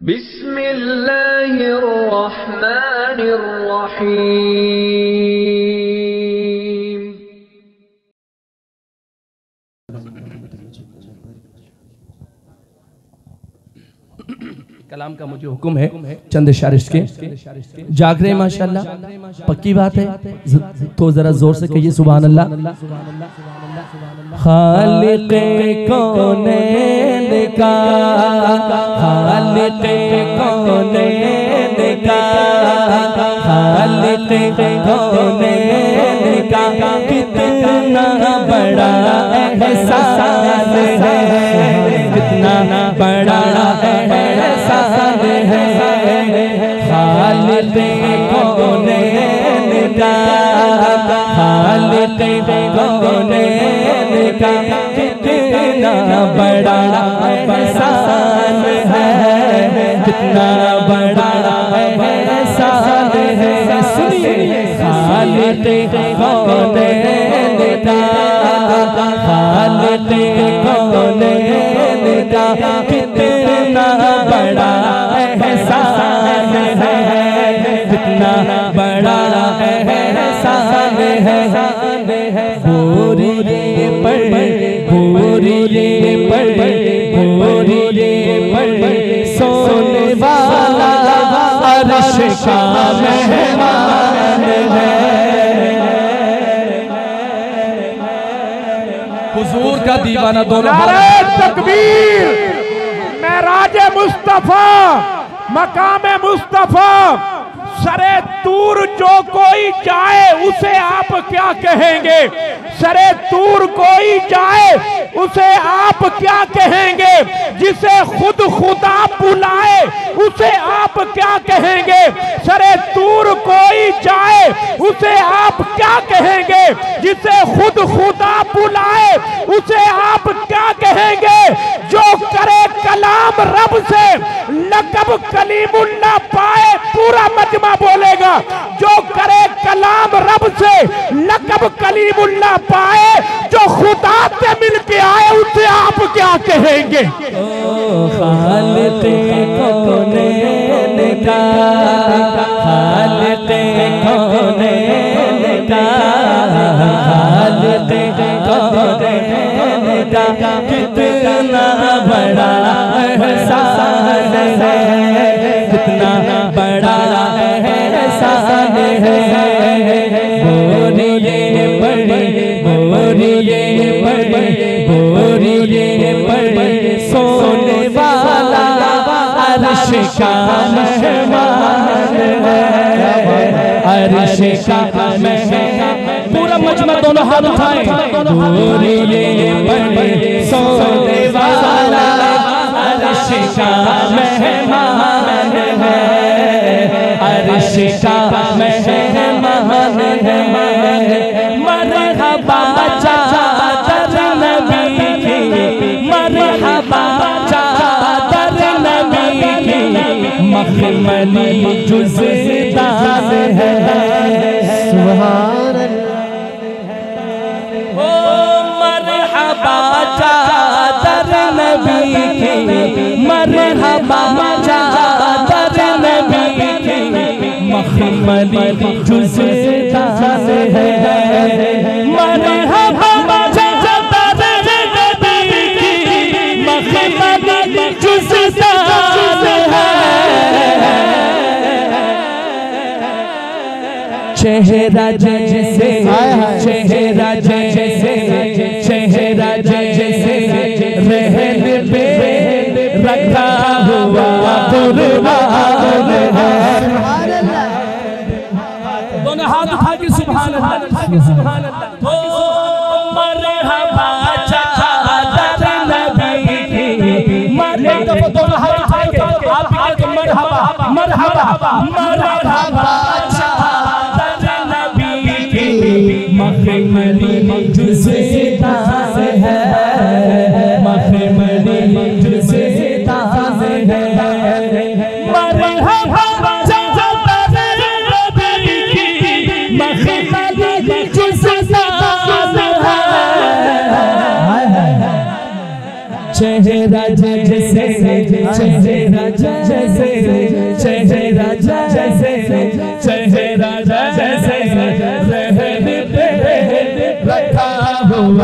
बिस्मिल्लाहिर्रहमानिर्रहीम। कलाम का मुझे हुक्म है, चंद शारिश के। जाग रहे माशाल्लाह। पक्की बात है। तो जरा ज़ोर से कहिए सुबह अल्लाह। खालिक कौनैन का खालिक कौनैन का खालिक कौनैन का कितना बड़ा एहसान है कितना बड़ा एहसान है। खालिक कौनैन का कौनैन का कितना बड़ा एहसान है? कितना बड़ा एहसान है? सुनिए खालिक कौनैन का खालिक कौनैन का कितना बड़ा एहसान है? कितना बड़ा एहसान है। बोरिए सोने वाला अर्श मेहमान है हुजूर का दीवाना दोनों तकबीर महराज मुस्तफ़ा मकाम मुस्तफ़ा सरे दूर जो कोई जाए, उसे आप क्या कहेंगे? सरे दूर कोई जाए, उसे आप क्या कहेंगे? जिसे खुद खुदा बुलाए, उसे आप क्या कहेंगे? सरे दूर कोई जाए, उसे आप क्या कहेंगे? जिसे खुद खुदा बुलाए, उसे कलीमुल्ला पाए, जो खुदा से मिल के आए, उसे आप क्या कहेंगे? कितना बड़ा कितना बड़ा अर्श का मेहमान है पूरा मजमा दोनों हाथ उठाए। बोरिए बड़ी सोने वाला अर्श का मेहमान है। मेहमान है। मखमली जुज़दार है। सुभान ओ मरहबा चादर नबी की, मरहबा चादर नबी की, मखमली जुज़दार है। मरहबा चादर नबी की, मखमली जुज़दार चेहरा जैसे चेहरा जैसे चेहरा जैसे रहन पे रखा हुआ कुर्बान है। दोनों हाथ उठा के। सुभान अल्लाह सुभान अल्लाह मरहबा मरहबा। मरहबा मखमली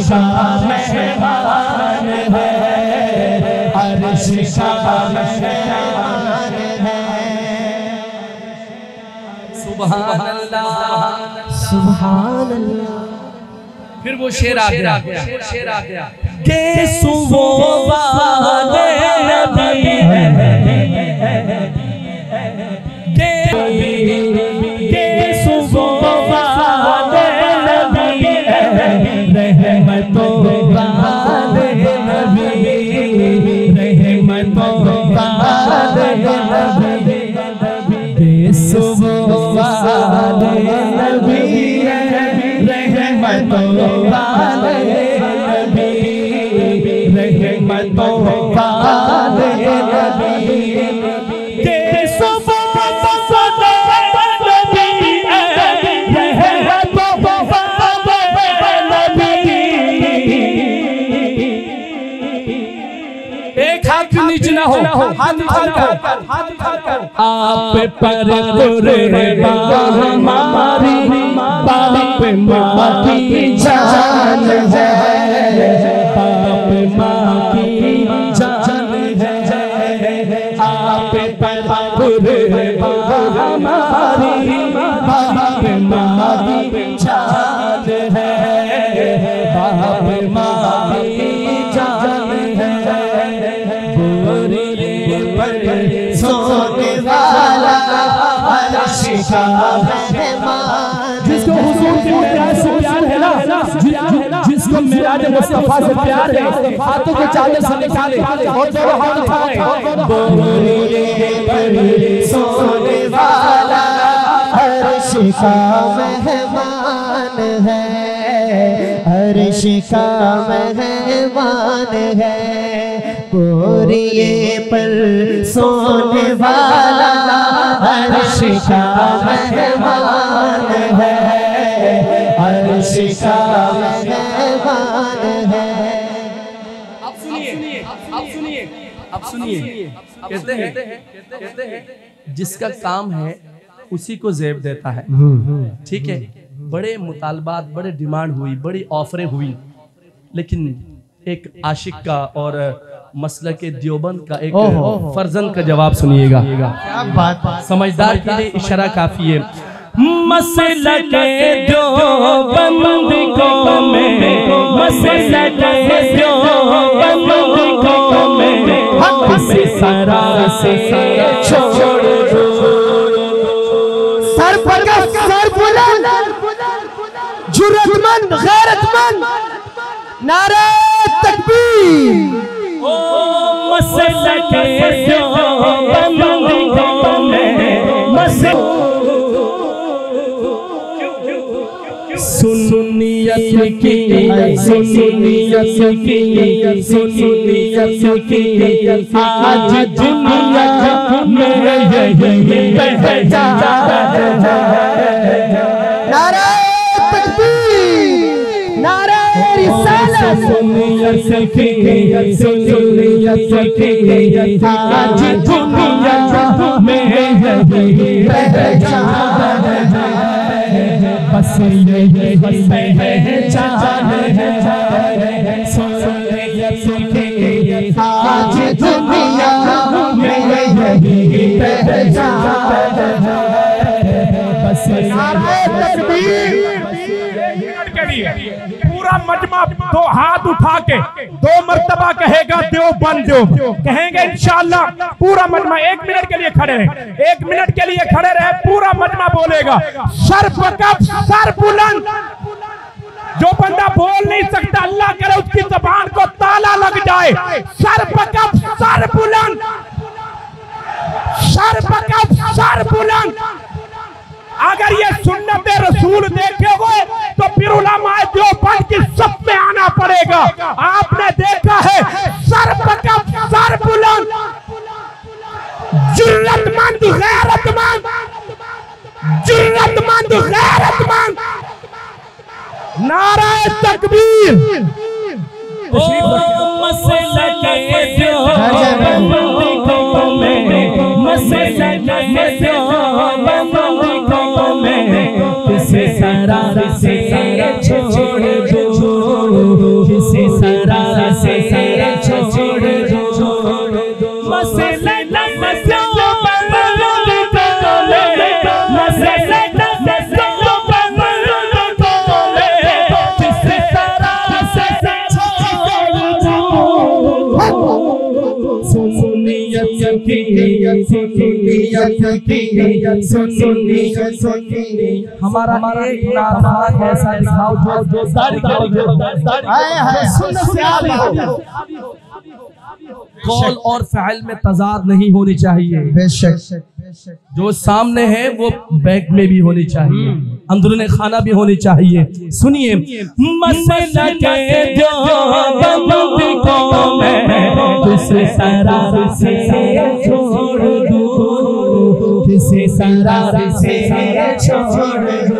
का मेहमान है। हर शिशा मेहमान है। सुभान अल्लाह सुभान अल्लाह फिर वो शेर आ गया। शेर आ गया। के सुबो वाले नबी। रहमतों वाले हाथ नीचे ना हो। हाथ उठाकर आप पर कुर्बान हमारी बाप माँ की जान है। जिसको हुजूर के प्यार से प्यार है ना जिसको मिराज मुस्तफ़ा से प्यार है, हाथों के चादर से निकाले और दोनों हाथ उठाए। पर सोने वाला अर्श का मेहमान है अर्श का मेहमान है पर सोने वाला अर्श का मेहमान है अर्श का मेहमान है अब सुनिए अब सुनिए अब सुनिए। कहते हैं कहते हैं जिसका काम है उसी को जेब देता है। ठीक है? बड़े मुतालबात बड़े डिमांड हुई बड़ी ऑफरें हुई। लेकिन एक आशिक का और मसला के दियोबंद का एक फर्जन का जवाब सुनिएगा। समझदार के लिए इशारा काफ़ी है। मसला के को में मसला के को में सरा से छोड़ दो सर पर सर बुलंद जुर्रतमंद गैरतमंद। नारे तकबीर। की सुनियत की सुनियत की आज दुनिया में यही पहचान है की सुनियत की आज दुनिया में है बस यही पहचान है सुनियत की आज दुनिया में यही पहचान बस तकबीर। पूरा मजमा दो हाथ उठा के दो मरतबा कहेगा दो बन दो कहेंगे, इंशाल्लाह, पूरा मजमा एक मिनट के लिए खड़े रहे। एक मिनट के लिए खड़े रहे, पूरा मजमा बोलेगा, सर पकड़ सर बुलंद। जो बंदा बोल नहीं सकता, अल्लाह करे, उसकी जबान को ताला लग जाए। सर पकप सर बुलंद। सर पकप सर बुलंद। अगर ये सुन्नत रसूल देखे हुए तो फिर देवबंद की सब में आना पड़ेगा। आपने देखा है सर पकप सर बुलंद गैरतमंद। गैरतमंद। नाराय तकबीर। किसे सरार से छोड़ दो किसे सरार से छोड़ दो हमारा एक नाम ऐसा दिखाओ जो जो हो कौल और फ़ैल में तजाद नहीं होनी चाहिए बेशक जो सामने है वो बैग में भी होनी चाहिए अंदरून खाना भी होनी चाहिए सुनिए मसला किसे सरार से दो किसे सरार से छोड़ दो।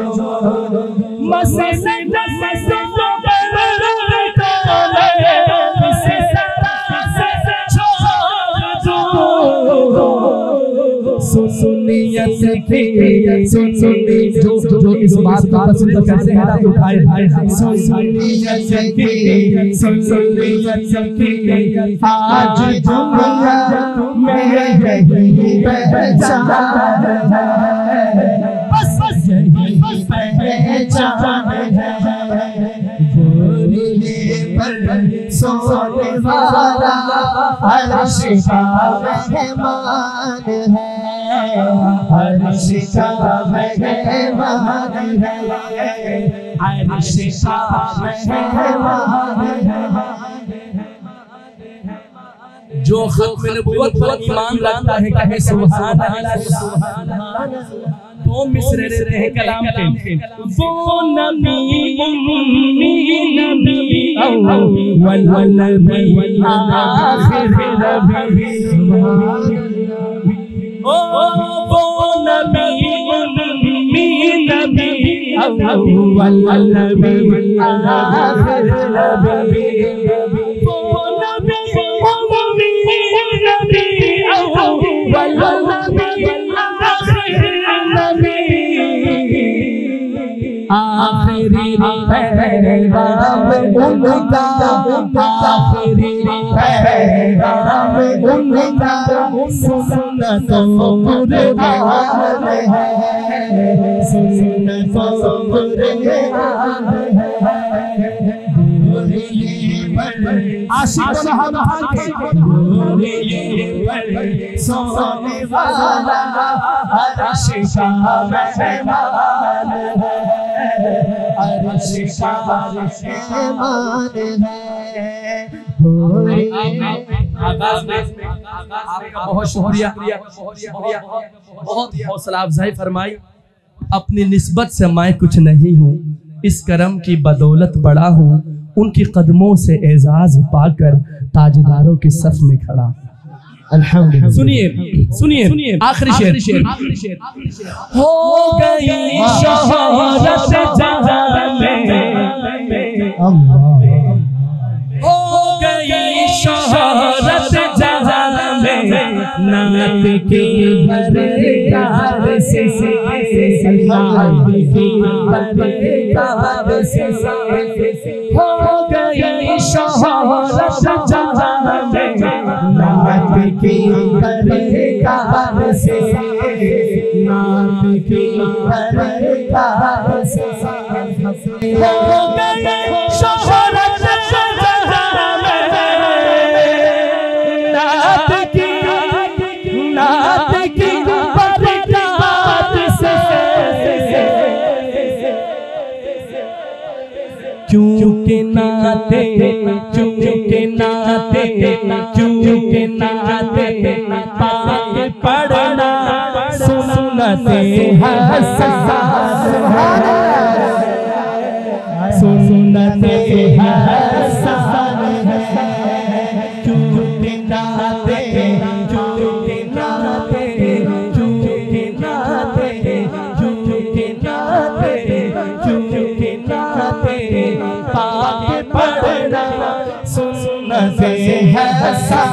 की सुन सुनी जो जो इस बात को पसंद करते हैं ना उठाए सुन सुन की आज दुनिया में यही पहचान है बस बस यही पहचान है पर सोने वाला अर्श का मेहमान है अर्श का मेहमान है। अर्श का मेहमान है। जो खत्म नबूवत पर ईमान रखता है कहे सुभान अल्लाह। सुभान अल्लाह। दो मिसरे रहते हैं कलाम के वो नबी उम्मी नबी अव्वल नबी आखिर नबी ओ वो नबी उम्मी नबी अव्वल नबी आखिर नबी पैगाम उनका आखिरी कुर्बान है सुन्नतों कुर्बान है आशिक सोने वाला अर्श का मेहमान है अर्श का मेहमान है। आपका बहुत शुक्रिया बहुत हौसला अफजाई फरमाई। अपनी नस्बत से मैं कुछ नहीं हूँ। इस करम की बदौलत बड़ा हूँ। उनकी कदमों से एजाज पाकर ताजदारों के सफ में खड़ा अल्हम्दुलिल्लाह सुनिए सुनिए सुनिए। आखिरी शेर। शेर। हो गई शोहरत जहाँ में हो गई शोहरत जहाँ में नात की बरकार से नात की बरकार से हो गई शोहरत जहाँ की बरकार से नात की बरकार से हो गई शोहरत चुके नाते चुके नाते चुके नाते पाके पढ़ना सुनते हसन सुनते हसन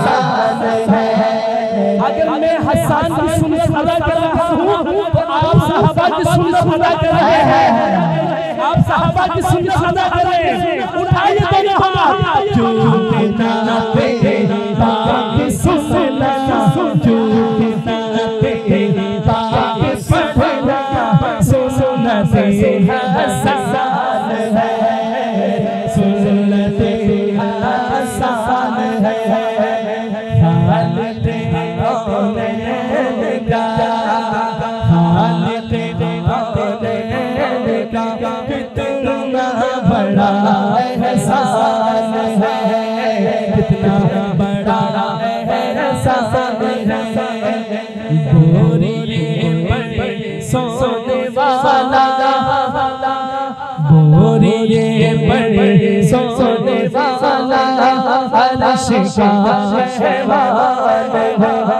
अगर मैं हसन की सुन्नत अदा कर रहा हूँ तो आप साहबा की सुन्नत अदा कर रहे हैं। आप साहबा की सुन्नत अदा कर रहे हैं। उठाइए दोनों हाथ चूके नाते बाकी सुनना चूके औरैन का हालते औरैन का कितना बड़ा एहसान बड़ा एहसान है। बोरिए पर सोने वाला। शहवान है।